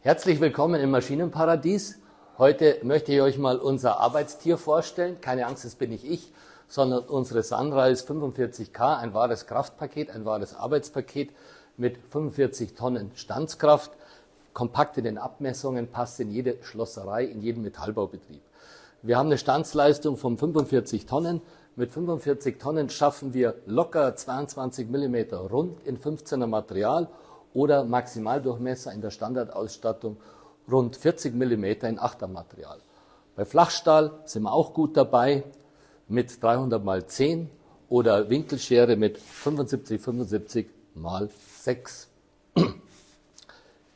Herzlich willkommen im Maschinenparadies. Heute möchte ich euch mal unser Arbeitstier vorstellen. Keine Angst, das bin nicht ich, sondern unsere Sunrise 45K, ein wahres Kraftpaket, ein wahres Arbeitspaket mit 45 Tonnen Standskraft, kompakt in den Abmessungen, passt in jede Schlosserei, in jeden Metallbaubetrieb. Wir haben eine Standsleistung von 45 Tonnen. Mit 45 Tonnen schaffen wir locker 22 mm rund in 15er Material oder Maximaldurchmesser in der Standardausstattung rund 40 mm in Achtermaterial. Bei Flachstahl sind wir auch gut dabei mit 300 mal 10 oder Winkelschere mit 75 75 mal 6.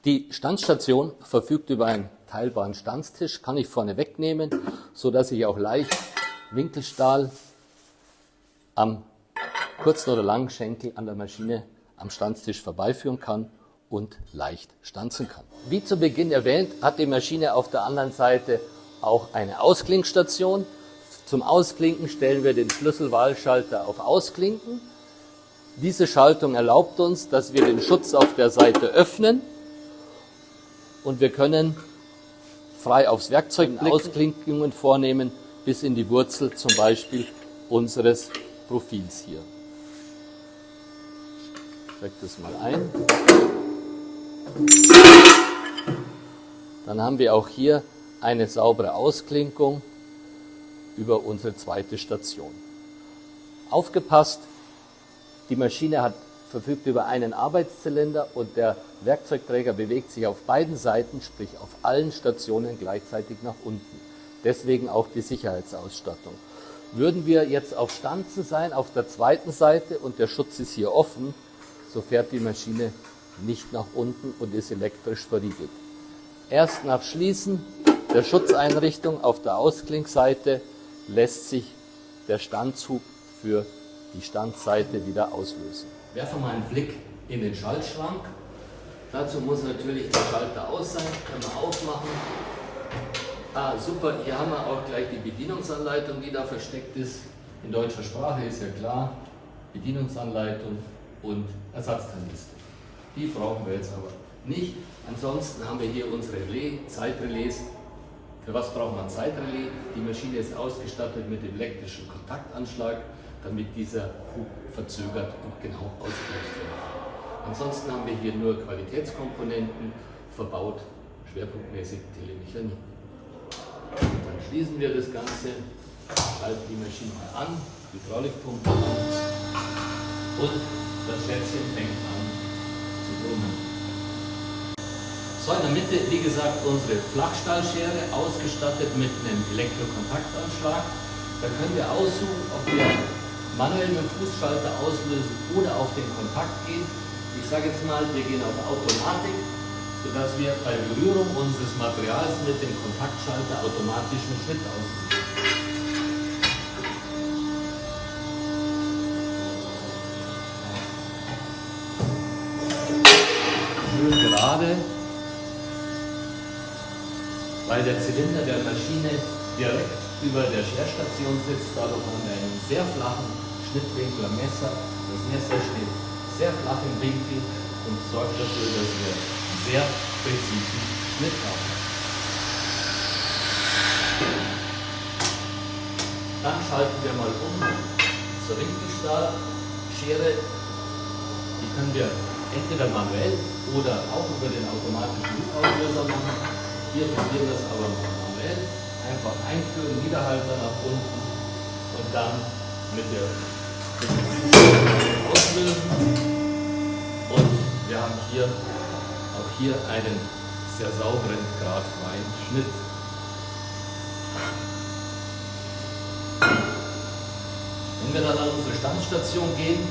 Die Standstation verfügt über einen teilbaren Standstisch, kann ich vorne wegnehmen, so dass ich auch leicht Winkelstahl am kurzen oder langen Schenkel an der Maschine am Stanztisch vorbeiführen kann und leicht stanzen kann. Wie zu Beginn erwähnt, hat die Maschine auf der anderen Seite auch eine Ausklinkstation. Zum Ausklinken stellen wir den Schlüsselwahlschalter auf Ausklinken. Diese Schaltung erlaubt uns, dass wir den Schutz auf der Seite öffnen und wir können frei aufs Werkzeug Ausklinkungen vornehmen bis in die Wurzel zum Beispiel unseres Profils hier steck das mal ein. Dann haben wir auch hier eine saubere Ausklinkung über unsere zweite Station. Aufgepasst, die Maschine hat, verfügt über einen Arbeitszylinder und der Werkzeugträger bewegt sich auf beiden Seiten, sprich auf allen Stationen gleichzeitig nach unten. Deswegen auch die Sicherheitsausstattung. Würden wir jetzt auf Stanzen sein, auf der zweiten Seite und der Schutz ist hier offen, so fährt die Maschine nicht nach unten und ist elektrisch verriegelt. Erst nach Schließen der Schutzeinrichtung auf der Ausklinkseite lässt sich der Standzug für die Standseite wieder auslösen. Werfen wir mal einen Blick in den Schaltschrank. Dazu muss natürlich der Schalter aus sein, können wir aufmachen. Ah, super, hier haben wir auch gleich die Bedienungsanleitung, die da versteckt ist. In deutscher Sprache ist ja klar, Bedienungsanleitung und Ersatzkanister. Die brauchen wir jetzt aber nicht. Ansonsten haben wir hier unsere Relais, Zeitrelais. Für was brauchen wir ein Zeitrelais? Die Maschine ist ausgestattet mit elektrischem Kontaktanschlag, damit dieser Hub verzögert und genau ausgelöst wird. Ansonsten haben wir hier nur Qualitätskomponenten verbaut, schwerpunktmäßig Telemechanik. Schließen wir das Ganze, schalten die Maschine mal an, Hydraulikpumpe an und das Schätzchen fängt an zu brummen. So, in der Mitte, wie gesagt, unsere Flachstahlschere, ausgestattet mit einem Elektrokontaktanschlag. Da können wir aussuchen, ob wir manuell mit Fußschalter auslösen oder auf den Kontakt gehen. Ich sage jetzt mal, wir gehen auf Automatik, sodass wir bei Berührung unseres Materials mit dem Kontaktschalter automatisch einen Schnitt auslösen. gerade, weil der Zylinder der Maschine direkt über der Scherstation sitzt. Dadurch haben wir einen sehr flachen Schnittwinkel am Messer. Das Messer steht sehr flach im Winkel und sorgt dafür, dass wir sehr präzisen Schnitt haben. Dann schalten wir mal um zur Winkelstahlschere. Die können wir entweder manuell oder auch über den automatischen Lückauslöser machen. Hier probieren wir es aber manuell. Einfach einführen, Wiederhalter nach unten und dann mit der auslösen. Und wir haben hier hier einen sehr sauberen, gradfreien Schnitt. Wenn wir dann an unsere Standstation gehen,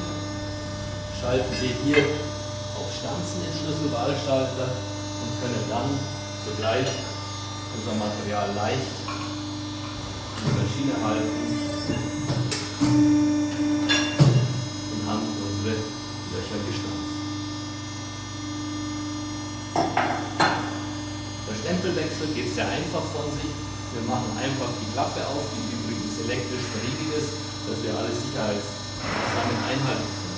schalten wir hier Stanzen den Schlüsselwahlschalter und können dann sogleich unser Material leicht in die Maschine halten und haben unsere Löcher gestanzt. Der Stempelwechsel geht sehr einfach von sich. Wir machen einfach die Klappe auf, die übrigens elektrisch verriegelt ist, dass wir alle Sicherheitsmaßnahmen einhalten können.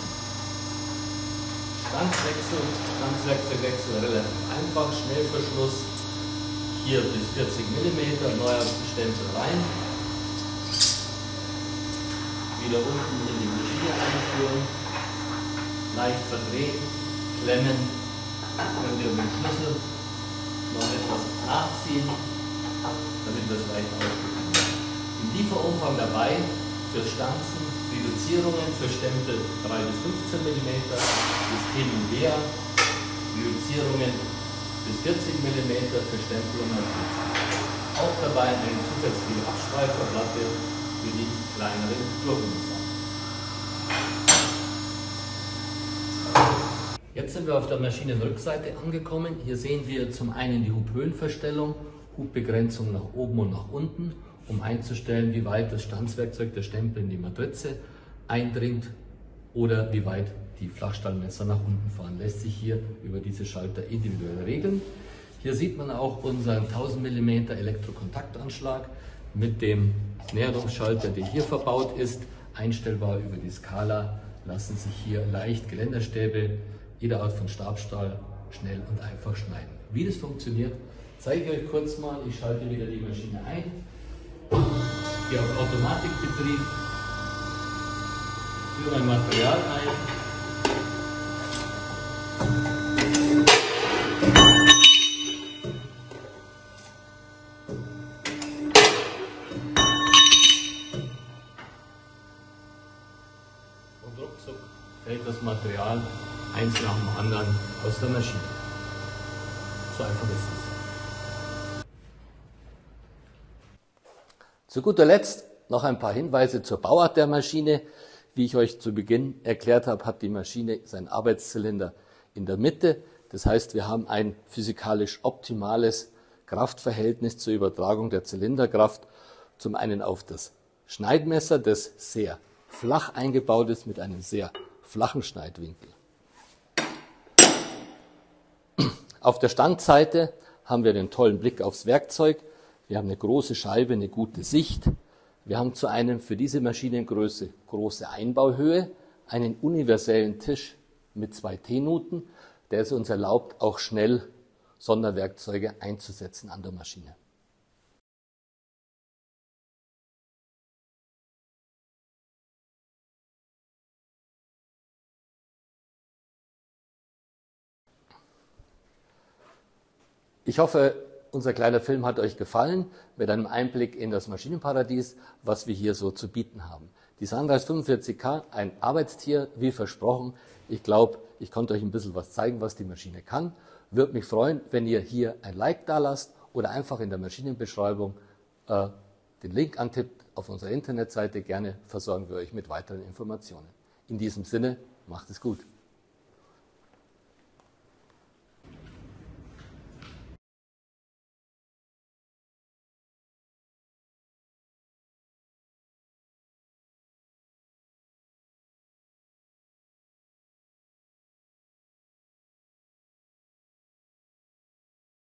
Standswechsel, Standswechselwechsel relativ einfach, Schnellverschluss, hier bis 40 mm, neuer Stempel rein, wieder unten in die Maschine einführen, leicht verdrehen, klemmen könnt ihr mit dem Schlüssel noch etwas nachziehen, damit wir es leicht ausdrücken. Im Lieferumfang dabei für Stanzen Reduzierungen für Stempel 3 bis 15 mm, System Nivea, Reduzierungen bis 40 mm für Stempel und Matrizen. Auch dabei eine zusätzliche Abstreiferplatte für die kleineren Durchmesser. Jetzt sind wir auf der Maschinenrückseite angekommen. Hier sehen wir zum einen die Hubhöhenverstellung, Hubbegrenzung nach oben und nach unten um einzustellen, wie weit das Stanzwerkzeug der Stempel in die Matrize eindringt oder wie weit die Flachstallmesser nach unten fahren. Lässt sich hier über diese Schalter individuell regeln. Hier sieht man auch unseren 1000 mm Elektrokontaktanschlag mit dem Näherungsschalter, der hier verbaut ist. Einstellbar über die Skala lassen sich hier leicht Geländerstäbe jeder Art von Stabstahl schnell und einfach schneiden. Wie das funktioniert, zeige ich euch kurz mal. Ich schalte wieder die Maschine ein. Hier auf Automatikbetrieb. Führe mein Material ein. Und ruckzuck fällt das Material eins nach dem anderen aus der Maschine. So einfach ist es. Zu guter Letzt noch ein paar Hinweise zur Bauart der Maschine. Wie ich euch zu Beginn erklärt habe, hat die Maschine seinen Arbeitszylinder in der Mitte. Das heißt, wir haben ein physikalisch optimales Kraftverhältnis zur Übertragung der Zylinderkraft. Zum einen auf das Schneidmesser, das sehr flach eingebaut ist mit einem sehr flachen Schneidwinkel. Auf der Standseite haben wir den tollen Blick aufs Werkzeug. Wir haben eine große Scheibe, eine gute Sicht. Wir haben zu einem für diese Maschinengröße große Einbauhöhe, einen universellen Tisch mit zwei T-Nuten, der es uns erlaubt, auch schnell Sonderwerkzeuge einzusetzen an der Maschine. Ich hoffe, unser kleiner Film hat euch gefallen mit einem Einblick in das Maschinenparadies, was wir hier so zu bieten haben. Die Sunrise 45K, ein Arbeitstier, wie versprochen. Ich glaube, ich konnte euch ein bisschen was zeigen, was die Maschine kann. Würde mich freuen, wenn ihr hier ein Like da lasst oder einfach in der Maschinenbeschreibung äh, den Link antippt auf unserer Internetseite. Gerne versorgen wir euch mit weiteren Informationen. In diesem Sinne, macht es gut.